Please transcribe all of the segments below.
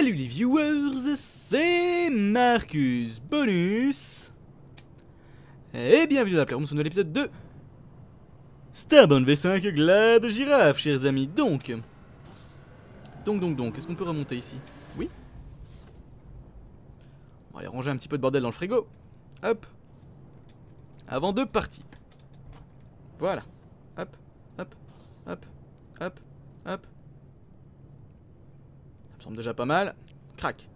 Salut les viewers, c'est Marcus Bonus Et bienvenue dans la Playroom sur nouvel épisode de Starbound V5 Glad Girafe, chers amis. Donc, donc, donc, donc, est-ce qu'on peut remonter ici? Oui On va aller ranger un petit peu de bordel dans le frigo. Hop Avant de partir. Voilà. Hop, hop, hop, hop, hop. Me semble déjà pas mal. Crac.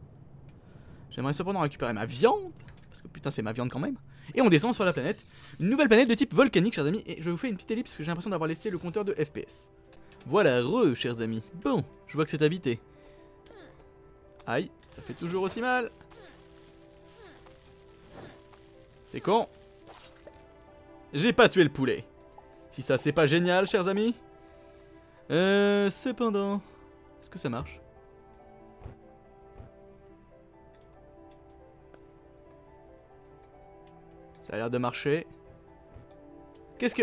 J'aimerais cependant récupérer ma viande. Parce que putain, c'est ma viande quand même. Et on descend sur la planète. Une nouvelle planète de type volcanique, chers amis. Et je vous fais une petite ellipse parce que j'ai l'impression d'avoir laissé le compteur de FPS. Voilà, re, chers amis. Bon, je vois que c'est habité. Aïe, ça fait toujours aussi mal. C'est con. J'ai pas tué le poulet. Si ça, c'est pas génial, chers amis. Euh, cependant... Est-ce que ça marche? A l'air de marcher. Qu'est-ce que...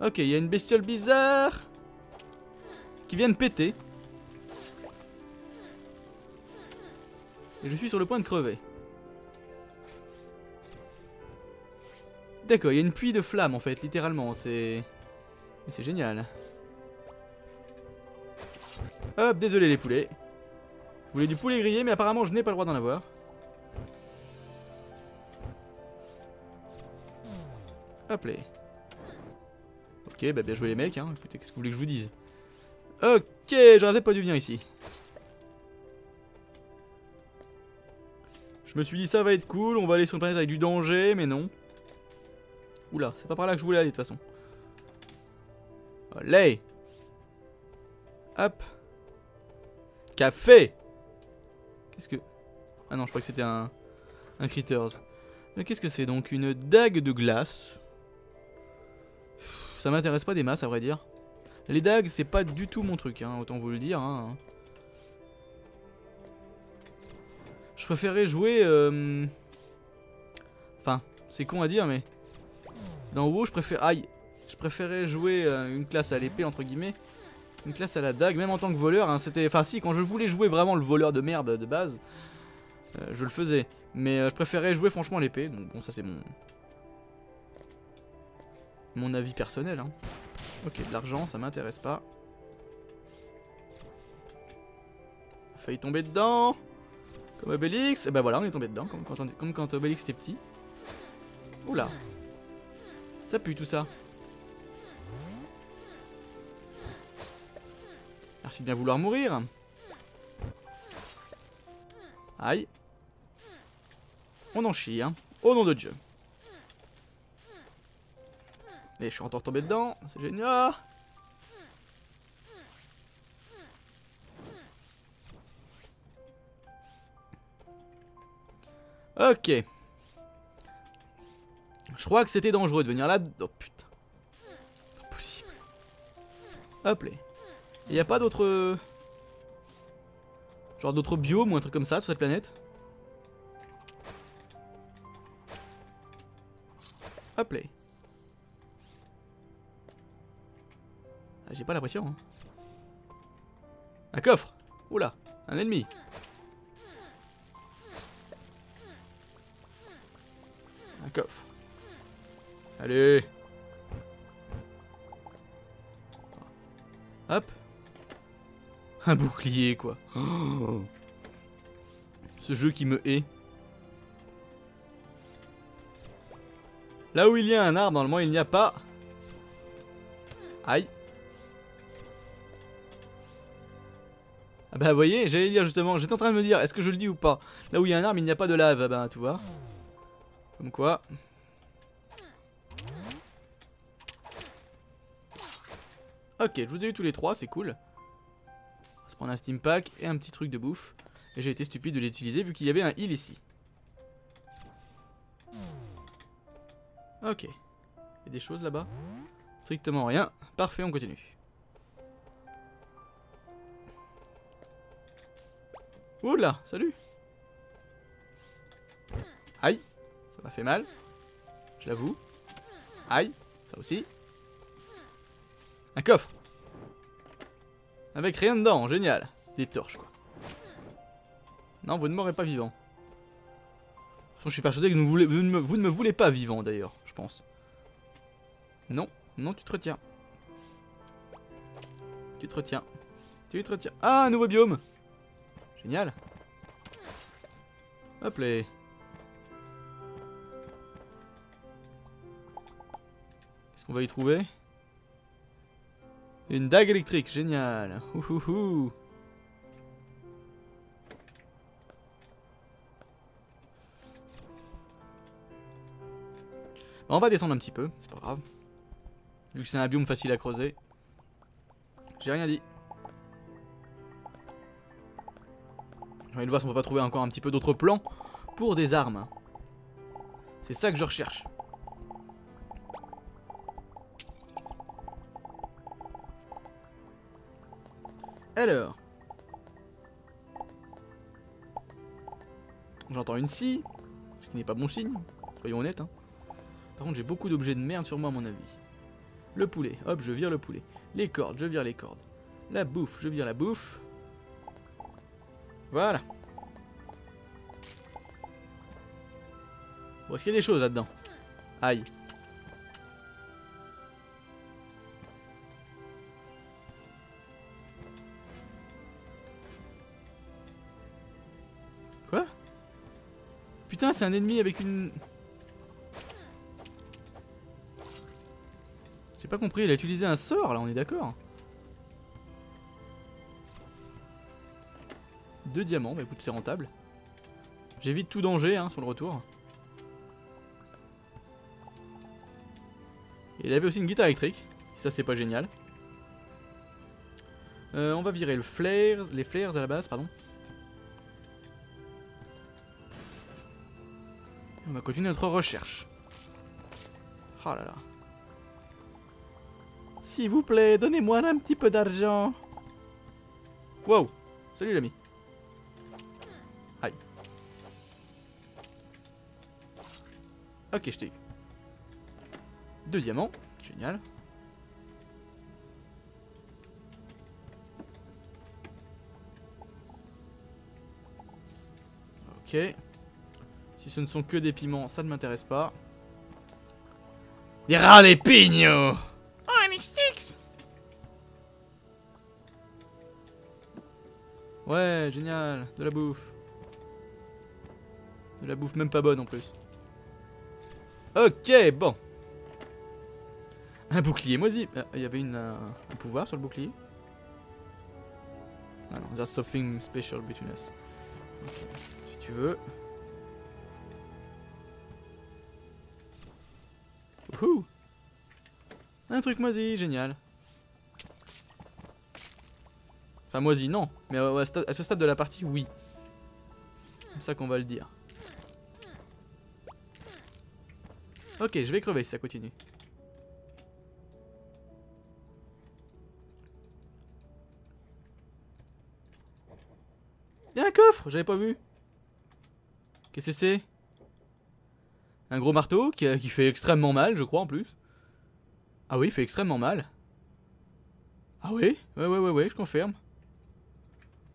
Ok, il y a une bestiole bizarre qui vient de péter. Et je suis sur le point de crever. D'accord, il y a une pluie de flammes en fait, littéralement, c'est... C'est génial. Hop, désolé les poulets. Je voulais du poulet grillé, mais apparemment je n'ai pas le droit d'en avoir. Hop là. Ok, bah bien joué les mecs, hein. Écoutez, qu'est-ce que vous voulez que je vous dise? Ok, j'aurais pas dû venir ici. Je me suis dit ça va être cool, on va aller sur une planète avec du danger, mais non. Oula, c'est pas par là que je voulais aller de toute façon. Allez Hop Café Ah non, je crois que c'était un... Un Critters. Mais qu'est-ce que c'est donc? Une dague de glace. Ça m'intéresse pas des masses, à vrai dire. Les dagues, c'est pas du tout mon truc, hein, autant vous le dire. Hein. Je préférais jouer... Euh... Enfin, c'est con à dire, mais... Dans WoW, je préfère... Aïe Je préférais jouer euh, une classe à l'épée, entre guillemets. Une classe à la dague, même en tant que voleur. Hein, c'était... Enfin, si, quand je voulais jouer vraiment le voleur de merde de base, euh, je le faisais. Mais euh, je préférais jouer franchement l'épée. Donc bon, ça c'est mon... Mon avis personnel, hein. Ok, de l'argent, ça m'intéresse pas. Failli tomber dedans Comme Obélix. Et bah voilà, on est tombé dedans, comme quand, comme quand Obélix était petit. Oula. Ça pue tout ça. Merci de bien vouloir mourir. Aïe. On en chie, hein. Au nom de Dieu. Et je suis encore tombé dedans. C'est génial. Ok. Je crois que c'était dangereux de venir là. Oh putain. Pas possible. Hop là. Il n'y a pas d'autres... Genre d'autres biomes ou un truc comme ça sur cette planète? Hop là. Ah, J'ai pas l'impression. Hein. Un coffre Oula, un ennemi. Un coffre. Allez Hop Un bouclier quoi. Ce jeu qui me hait. Là où il y a un arbre, normalement il n'y a pas. Aïe. Ah bah voyez, j'allais dire justement, j'étais en train de me dire, est-ce que je le dis ou pas? Là où il y a un arbre, il n'y a pas de lave, bah tu vois. Comme quoi. Ok, je vous ai eu tous les trois, c'est cool. On prendre un steam pack et un petit truc de bouffe. Et j'ai été stupide de l'utiliser vu qu'il y avait un heal ici. Ok. Il y a des choses là-bas Strictement rien. Parfait, on continue. Oula, salut Aïe, ça m'a fait mal. Je l'avoue. Aïe, ça aussi. Un coffre Avec rien dedans, génial. Des torches, quoi. Non, vous ne m'aurez pas vivant. De toute façon, je suis persuadé que vous, ne me, voulez pas vivant, d'ailleurs, je pense. Non, non, tu te retiens. Tu te retiens. Tu te retiens. Ah, un nouveau biome Génial. Hop là. Qu'est-ce qu'on va y trouver? Une dague électrique, génial. Ouhouhou. On va descendre un petit peu, c'est pas grave. Vu que c'est un biome facile à creuser. J'ai rien dit. Je vais voir si on peut pas trouver encore un petit peu d'autres plans pour des armes. C'est ça que je recherche. Alors. J'entends une scie, ce qui n'est pas bon signe, soyons honnêtes. Hein. Par contre, j'ai beaucoup d'objets de merde sur moi, à mon avis. Le poulet, hop, je vire le poulet. Les cordes, je vire les cordes. La bouffe, je vire la bouffe. Voilà. Bon, est-ce qu'il y a des choses là-dedans? Aïe. C'est un ennemi avec une... J'ai pas compris, il a utilisé un sort là, on est d'accord Deux diamants, bah écoute, c'est rentable. J'évite tout danger hein, sur le retour. Et il avait aussi une guitare électrique. Ça, c'est pas génial. Euh, on va virer le les flares à la base, pardon. On va continuer notre recherche. Oh là là. S'il vous plaît, donnez-moi un petit peu d'argent. Wow. Salut l'ami. Aïe. Ok, je t'ai eu. Deux diamants. Génial. Ok. Si ce ne sont que des piments, ça ne m'intéresse pas. Des rats des pignos Oh, sticks Ouais, génial. De la bouffe. De la bouffe même pas bonne en plus. Ok, bon. Un bouclier moisi. Ah, il y avait une, euh, un pouvoir sur le bouclier Ah non, there's something special between us. Si tu veux. Un truc moisi, génial. Enfin moisi, non. Mais à, ce stade de la partie, oui. C'est comme ça qu'on va le dire. Ok, je vais crever si ça continue. Y'a un coffre, j'avais pas vu. Qu'est-ce que c'est? Un gros marteau qui, qui, fait extrêmement mal, je crois en plus. Ah oui, il fait extrêmement mal. Ah oui? Ouais, ouais, ouais, ouais, je confirme.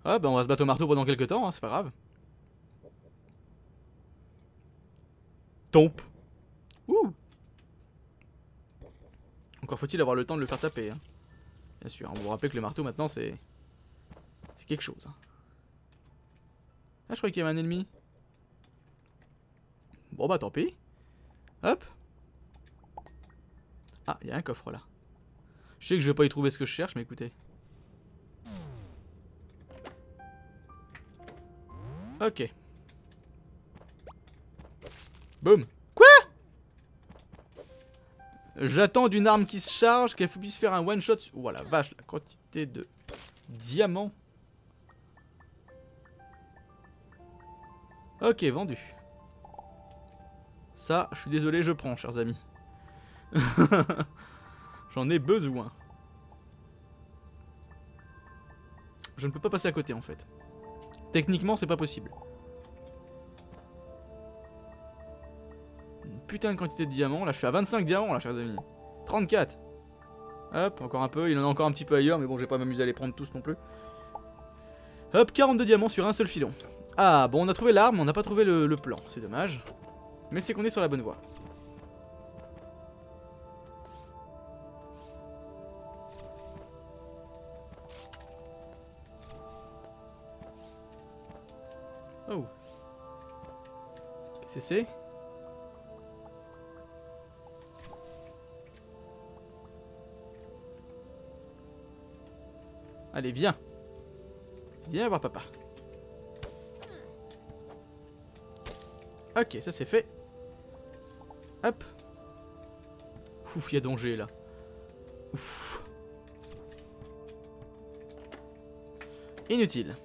Ah bah on va se battre au marteau pendant quelques temps, hein, c'est pas grave. Tompe. Ouh Encore faut-il avoir le temps de le faire taper. Hein. Bien sûr, on vous rappelle que le marteau maintenant c'est... C'est quelque chose. Hein. Ah, je croyais qu'il y avait un ennemi. Bon bah tant pis. Hop. Ah, il y a un coffre là. Je sais que je vais pas y trouver ce que je cherche, mais écoutez. Ok. Boum. Quoi? J'attends d'une arme qui se charge, qu'elle puisse faire un one shot. Oh, vache, la quantité de diamants. Ok, vendu. Ça, je suis désolé, je prends, chers amis. J'en ai besoin. Je ne peux pas passer à côté, en fait. Techniquement, c'est pas possible. Une putain de quantité de diamants. Là, je suis à 25 diamants, là, chers amis. 34. Hop, encore un peu. Il en a encore un petit peu ailleurs, mais bon, je vais pas m'amuser à les prendre tous non plus. Hop, 42 diamants sur un seul filon. Ah, bon, on a trouvé l'arme, on n'a pas trouvé le, le plan. C'est dommage. Mais c'est qu'on est sur la bonne voie. Oh. Qu'est-ce que c'est? Allez, viens. Viens voir papa. Ok, ça c'est fait. Hop. Ouf, il y a danger là. Inutile.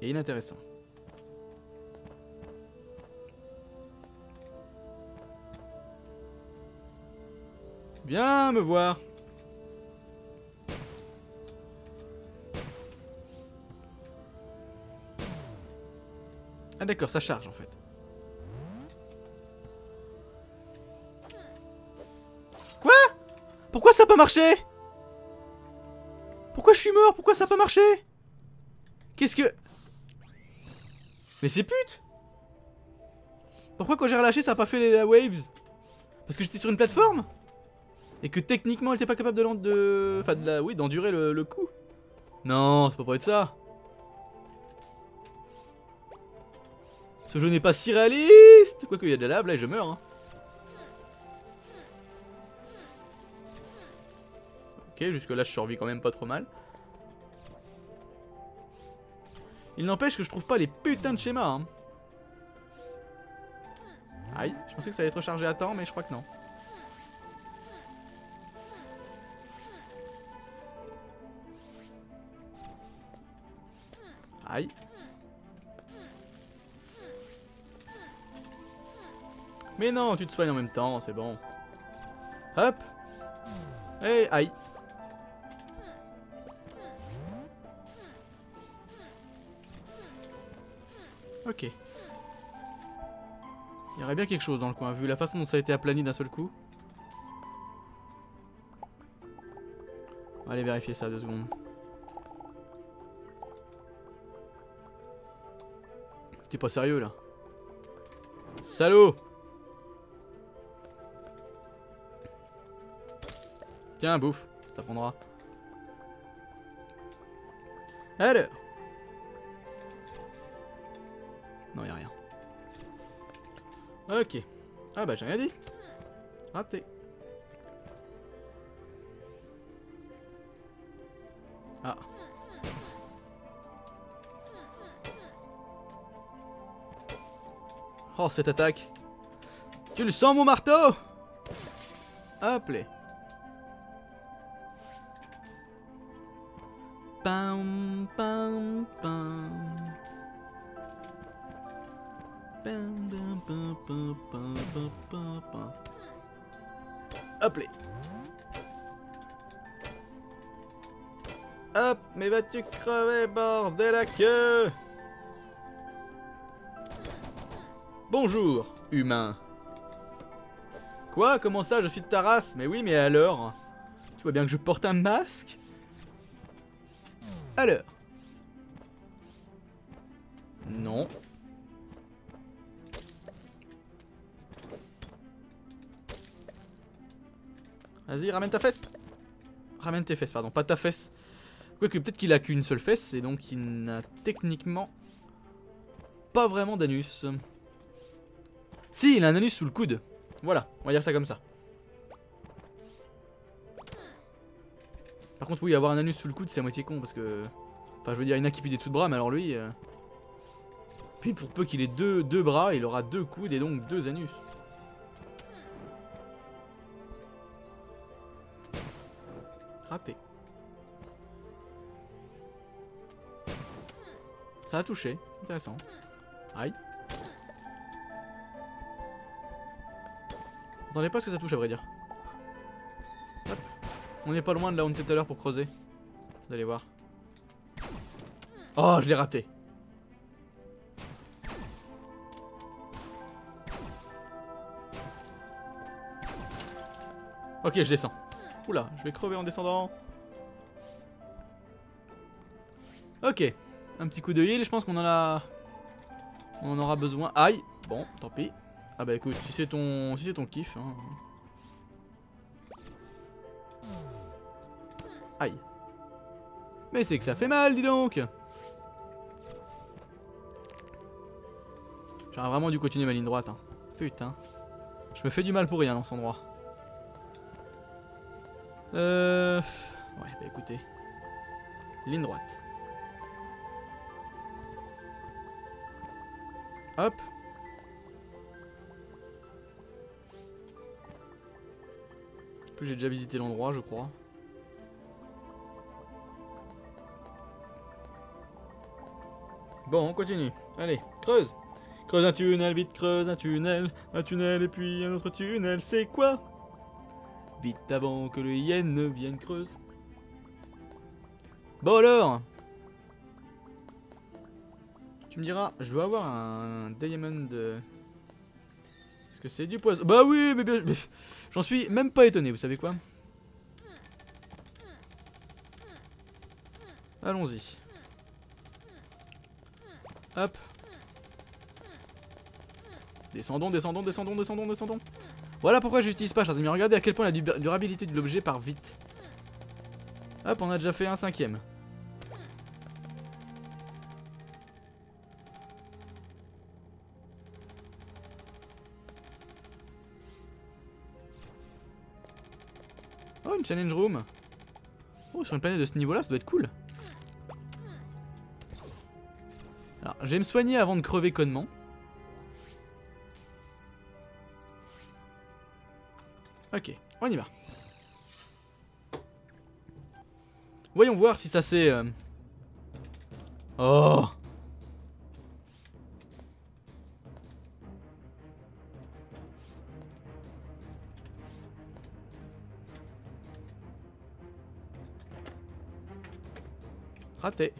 Et inintéressant. Viens me voir. Ah d'accord, ça charge en fait. Pourquoi ça a pas marché? Pourquoi je suis mort? Pourquoi ça a pas marché? Qu'est-ce que... Mais c'est pute Pourquoi quand j'ai relâché ça a pas fait les waves? Parce que j'étais sur une plateforme? Et que techniquement elle était pas capable de... de... Enfin de la... Oui, d'endurer le, coup? Non, c'est pas pour être ça. Ce jeu n'est pas si réaliste! Quoique il y a de la lave là et je meurs. Hein. Jusque là je survis quand même pas trop mal. Il n'empêche que je trouve pas les putains de schémas. Hein. Aïe, je pensais que ça allait être rechargé à temps mais je crois que non. Aïe. Mais non, tu te soignes en même temps, c'est bon. Hop Et aïe Ok. Il y aurait bien quelque chose dans le coin, vu la façon dont ça a été aplani d'un seul coup. On va aller vérifier ça deux secondes. T'es pas sérieux là Salaud Tiens, bouffe. Ça prendra. Alors. Ok. Ah bah j'ai rien dit. Raté. Ah. Oh, cette attaque. Tu le sens, mon marteau? Hop là. Pam, pam, pam. Hop les. Hop, mais vas-tu crever, bordel à queue? Bonjour, humain. Quoi? Comment ça, je suis de ta race? Mais oui, mais alors? Tu vois bien que je porte un masque? Alors? Non. Vas-y, ramène ta fesse. Ramène tes fesses, pardon, pas ta fesse. Quoique peut-être qu'il a qu'une seule fesse et donc il n'a techniquement pas vraiment d'anus. Si, il a un anus sous le coude. Voilà, on va dire ça comme ça. Par contre, oui, avoir un anus sous le coude, c'est à moitié con parce que. Enfin, je veux dire, il y en a qui des bras, mais alors lui. Euh, puis pour peu qu'il ait deux bras, il aura deux coudes et donc deux anus. Raté. Ça a touché. Intéressant. Aïe. Attendez pas ce que ça touche à vrai dire. On n'est pas loin de là où on était tout à l'heure pour creuser. Vous allez voir. Oh, je l'ai raté. Ok, je descends. Oula, je vais crever en descendant. Ok. Un petit coup de heal, je pense qu'on en a... On en aura besoin. Aïe Bon, tant pis. Ah bah écoute, si c'est ton, si ton kiff. Hein. Aïe. Mais c'est que ça fait mal, dis donc J'aurais vraiment dû continuer ma ligne droite. Hein. Putain. Je me fais du mal pour rien dans cet endroit. Euh... Ouais, bah écoutez. Ligne droite. Hop. Plus j'ai déjà visité l'endroit je crois. Bon on continue. Allez, creuse Creuse un tunnel, vite creuse un tunnel, un tunnel et puis un autre tunnel, c'est quoi? Vite avant que le hyène ne vienne creuse. Bon alors Tu me diras, je veux avoir un diamond... Est-ce que c'est du poison? Bah oui, mais, mais j'en suis même pas étonné, vous savez quoi? Allons-y. Hop. Descendons, descendons, descendons, descendons, descendons. Voilà pourquoi j'utilise pas, chers amis. Regardez à quel point la durabilité de l'objet part vite. Hop, on a déjà fait un cinquième. Oh, une challenge room. Oh, sur une planète de ce niveau-là, ça doit être cool. Alors, je vais me soigner avant de crever connement. Ok, on y va. Voyons voir si ça c'est... Euh, oh Raté.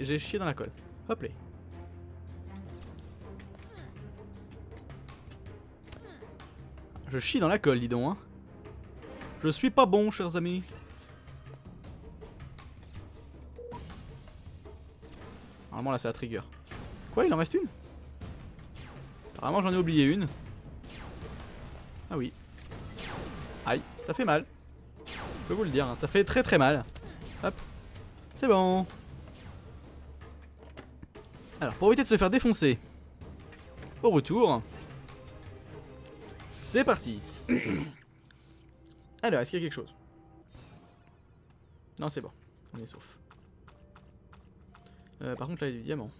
J'ai chié dans la colle. Hop là. Je chie dans la colle, dis donc. Hein. Je suis pas bon, chers amis. Normalement, là, c'est la trigger. Quoi, il en reste une? Apparemment, j'en ai oublié une. Ah oui. Aïe, ça fait mal. Je peux vous le dire, hein, ça fait très très mal. Hop. C'est bon. Alors, pour éviter de se faire défoncer, au retour, c'est parti. Alors, est-ce qu'il y a quelque chose? Non, c'est bon. On est sauf. Euh, par contre, là, il y a du diamant.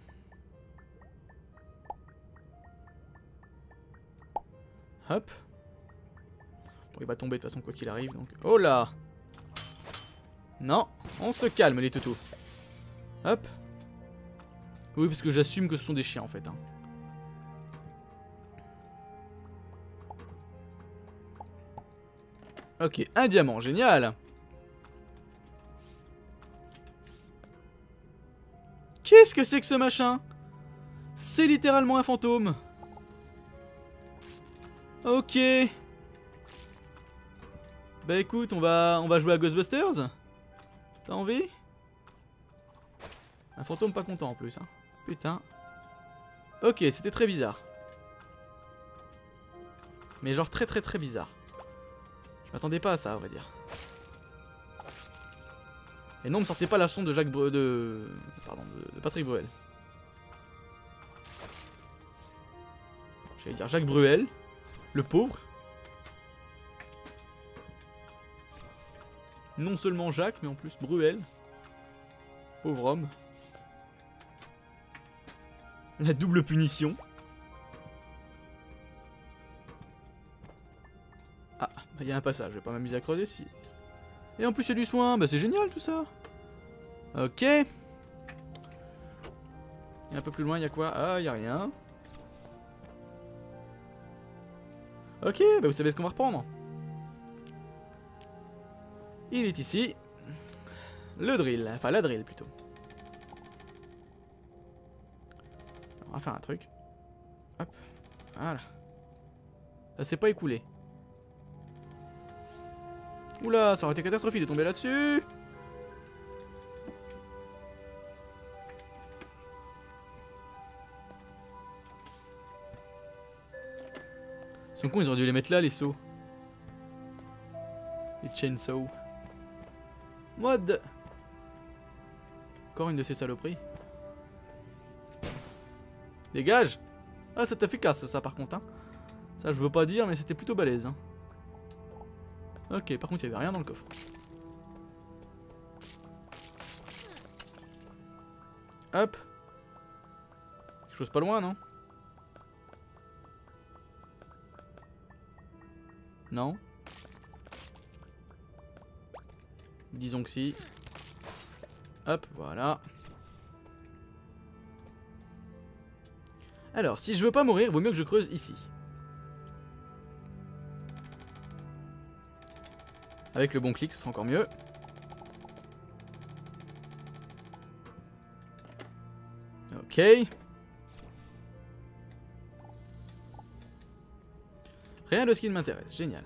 Hop il va tomber de toute façon quoi qu'il arrive. Donc... Oh là Non, on se calme les toutous. Hop. Oui, parce que j'assume que ce sont des chiens en fait. Hein. Ok, un diamant, génial Qu'est-ce que c'est que ce machin? C'est littéralement un fantôme Ok bah écoute, on va, on va jouer à Ghostbusters T'as envie? Un fantôme pas content en plus. Hein. Putain. Ok, c'était très bizarre. Mais genre très très très bizarre. Je m'attendais pas à ça, on va dire. Et non, me sortez pas la son de Jacques de Patrick Bruel. J'allais dire Jacques Bruel, le pauvre. Non seulement Jacques, mais en plus Bruel. Pauvre homme. La double punition. Ah, il y a un passage, je vais pas m'amuser à creuser si... Et en plus il y a du soin, bah c'est génial tout ça Ok Et un peu plus loin, il y a quoi? Ah, il y a rien. Ok, bah vous savez ce qu'on va reprendre. Il est ici. Le drill, enfin la drill plutôt. On va faire un truc. Hop, voilà. Ça s'est pas écoulé. Oula, ça aurait été catastrophique de tomber là-dessus Ils sont cons, ils auraient dû les mettre là, les sauts. Les chainsaws. Mode Encore une de ces saloperies. Dégage Ah, c'est efficace ça par contre. Hein. Ça, je veux pas dire, mais c'était plutôt balèze. Hein. Ok, par contre, il y avait rien dans le coffre. Hop. Quelque chose pas loin, non? Non Disons que si. Hop, voilà. Alors, si je veux pas mourir, vaut mieux que je creuse ici. Avec le bon clic, ce sera encore mieux. Ok. Rien de ce qui ne m'intéresse, génial.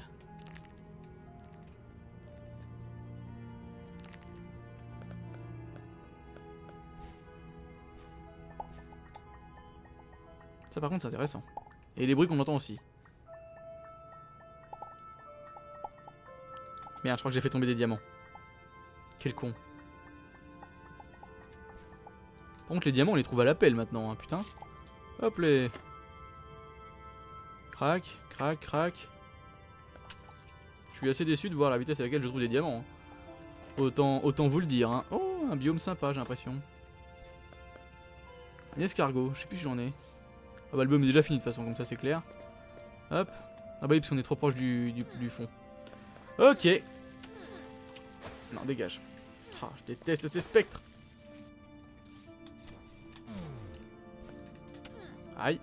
Par contre c'est intéressant. Et les bruits qu'on entend aussi. Merde, je crois que j'ai fait tomber des diamants. Quel con. Par contre les diamants on les trouve à l'appel maintenant, hein, putain. Hop les... Crac, crac, crac. Je suis assez déçu de voir la vitesse à laquelle je trouve des diamants. Hein. Autant, autant vous le dire. Hein. Oh, un biome sympa j'ai l'impression. Un escargot, je sais plus j'en ai. Ah bah le est déjà fini de toute façon, comme ça c'est clair. Hop. Ah bah oui, parce qu'on est trop proche du, du, fond. Ok. Non, dégage. Ah, je déteste ces spectres. Aïe.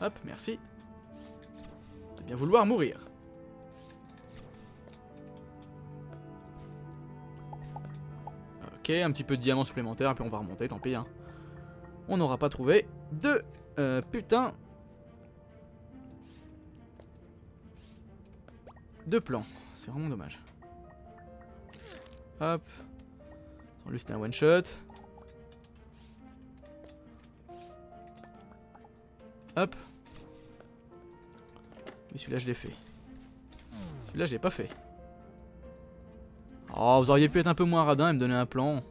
Hop, merci. bien vouloir mourir. Ok, un petit peu de diamant supplémentaire, puis on va remonter, tant pis. Hein. On n'aura pas trouvé de euh, putain de plans. C'est vraiment dommage. Hop. Lui c'était un one shot. Hop. Mais celui-là je l'ai fait. Celui-là je l'ai pas fait. Oh, vous auriez pu être un peu moins radin et me donner un plan.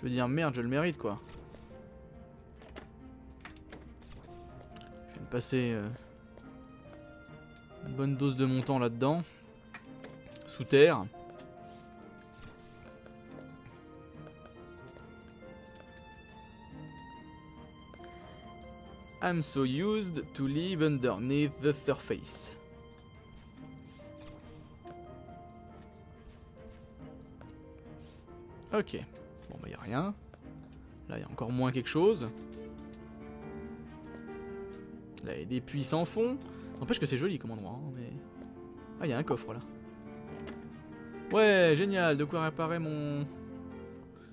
Je veux dire, merde, je le mérite quoi. Je vais me passer euh, une bonne dose de montant là-dedans. Sous terre. I'm so used to live underneath the surface. Ok. Bon bah y rien. Là il y a encore moins quelque chose. Là il des puits sans fond. N'empêche que c'est joli comme endroit. Hein, mais... Ah il y a un coffre là. Ouais génial. De quoi réparer mon...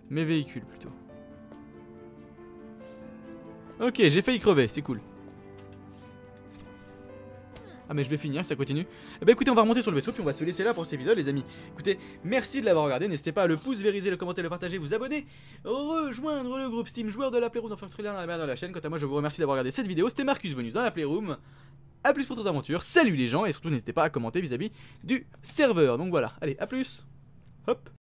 Mes véhicules plutôt. Ok j'ai failli crever. C'est cool. Ah mais je vais finir, ça continue. Eh bah écoutez, on va remonter sur le vaisseau, puis on va se laisser là pour cet épisode, les amis. Écoutez, merci de l'avoir regardé. N'hésitez pas à le pouce vériser, le commenter, le partager, vous abonner, rejoindre le groupe Steam joueur de la Playroom, enfin très dans la dans la chaîne. Quant à moi, je vous remercie d'avoir regardé cette vidéo. C'était Marcus Bonus dans la Playroom. A plus pour d'autres aventures. Salut les gens, et surtout n'hésitez pas à commenter vis-à-vis -vis du serveur. Donc voilà, allez, à plus. Hop.